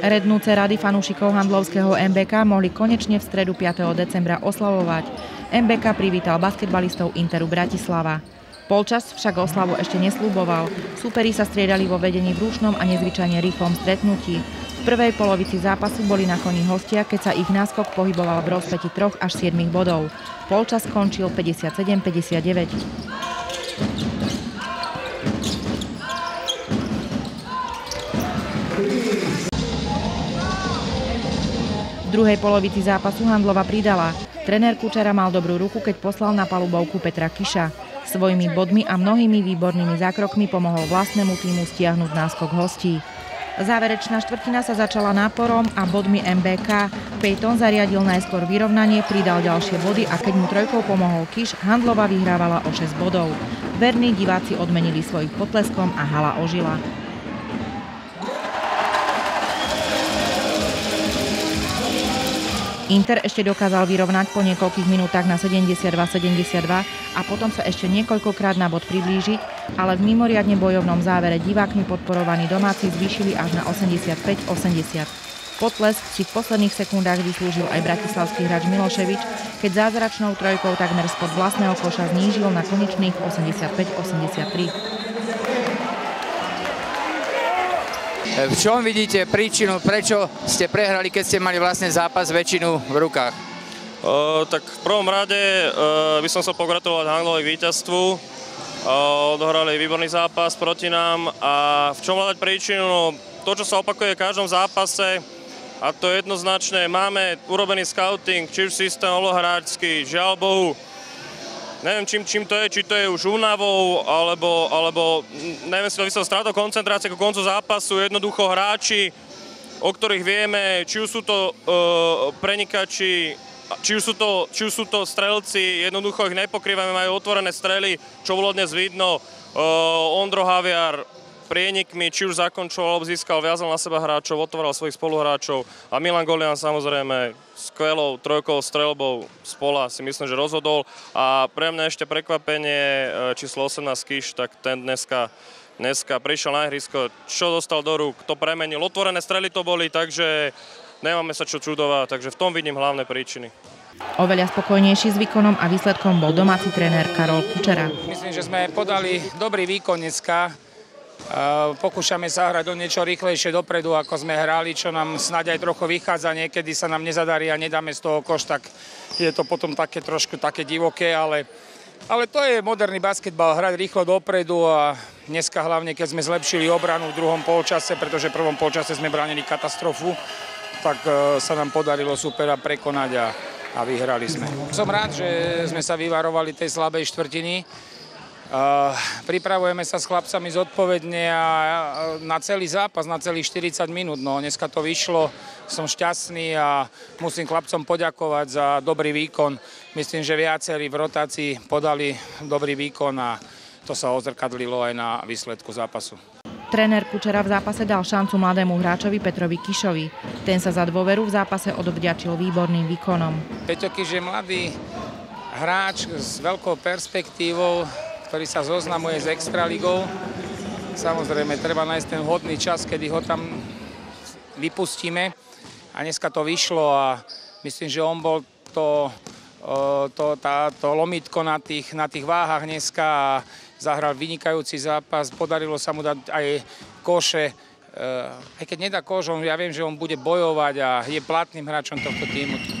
Rednúce rady fanúšikov handlovského MBK mohli konečne v stredu 5. decembra oslavovať. MBK privítal basketbalistov Interu Bratislava. Polčas však oslavu ešte neslúboval. Súperi sa striedali vo vedení v rúšnom a nezvyčajne rýchlom stretnutí. V prvej polovici zápasu boli na koni hostia, keď sa ich náskok pohyboval v rozpeti 3 až 7 bodov. Polčas skončil 57-59. V druhej polovici zápasu Handlova pridala. Trenér Kučera mal dobrú ruku, keď poslal na palubovku Petra Kiša. Svojimi bodmi a mnohými výbornými zákrokmi pomohol vlastnému týmu stiahnuť náskok hostí. Záverečná štvrtina sa začala náporom a bodmi MBK. Peyton zariadil najskôr vyrovnanie, pridal ďalšie body a keď mu trojkou pomohol Kiš, Handlova vyhrávala o 6 bodov. Verní diváci odmenili svojich potleskom a hala ožila. Inter ešte dokázal vyrovnať po niekoľkých minútach na 72-72 a potom sa ešte niekoľkokrát na bod priblížiť, ale v mimoriadne bojovnom závere divákmi podporovaní domáci zvýšili až na 85-80. Potles si v posledných sekundách vyslúžil aj bratislavský hráč Miloševič, keď zázračnou trojkou takmer spod vlastného koša znížil na konečných 85-83. V čom vidíte príčinu, prečo ste prehrali, keď ste mali vlastne zápas väčšinu v rukách? Uh, tak v prvom rade uh, by som sa pogratulovať Hanglovej víťazstvu. Uh, odohrali výborný zápas proti nám a v čom hľadať príčinu? No, to, čo sa opakuje v každom zápase, a to jednoznačne, máme urobený scouting, či už systém holohráčsky, žiaľ Bohu, neviem čím, čím to je, či to je už únavou, alebo, alebo neviem si to vysvetliť, stratou koncentrácie ako koncu zápasu, jednoducho hráči, o ktorých vieme, či už sú to uh, prenikači, či už, sú to, či už sú to strelci, jednoducho ich nepokrývame, majú otvorené strely, čo bolo dnes vidno. Uh, Ondro Haviar, prienikmi, či už zakončoval, alebo získal, viazal na seba hráčov, otvoril svojich spoluhráčov a Milan Golian samozrejme skvelou trojkou strelbou z pola si myslím, že rozhodol a pre mňa ešte prekvapenie e, číslo 18 Kiš, tak ten dneska dneska prišiel na ihrisko, čo dostal do rúk, to premenil. Otvorené strely to boli, takže nemáme sa čo čudovať, takže v tom vidím hlavné príčiny. Oveľa spokojnejší s výkonom a výsledkom bol domáci tréner Karol Kučera. Myslím, že sme podali dobrý výkon dneska. Pokúšame sa hrať o niečo rýchlejšie dopredu, ako sme hrali, čo nám snáď aj trochu vychádza. Niekedy sa nám nezadarí a nedáme z toho koš, tak je to potom také trošku také divoké, ale, ale to je moderný basketbal, hrať rýchlo dopredu a dneska hlavne, keď sme zlepšili obranu v druhom polčase, pretože v prvom polčase sme bránili katastrofu, tak e, sa nám podarilo supera prekonať a, a vyhrali sme. Som rád, že sme sa vyvarovali tej slabej štvrtiny, Uh, pripravujeme sa s chlapcami zodpovedne a na celý zápas, na celých 40 minút. No, dneska to vyšlo, som šťastný a musím chlapcom poďakovať za dobrý výkon. Myslím, že viacerí v rotácii podali dobrý výkon a to sa ozrkadlilo aj na výsledku zápasu. Tréner Kučera v zápase dal šancu mladému hráčovi Petrovi Kišovi. Ten sa za dôveru v zápase odvďačil výborným výkonom. Peťo Kiš je mladý hráč s veľkou perspektívou, ktorý sa zoznamuje s Extraligou. Samozrejme, treba nájsť ten hodný čas, kedy ho tam vypustíme. A dneska to vyšlo a myslím, že on bol to, to, tá, to lomitko na tých, na tých váhach dneska a zahral vynikajúci zápas. Podarilo sa mu dať aj koše. E, aj keď nedá koš, ja viem, že on bude bojovať a je platným hráčom tohto týmu.